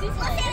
This way.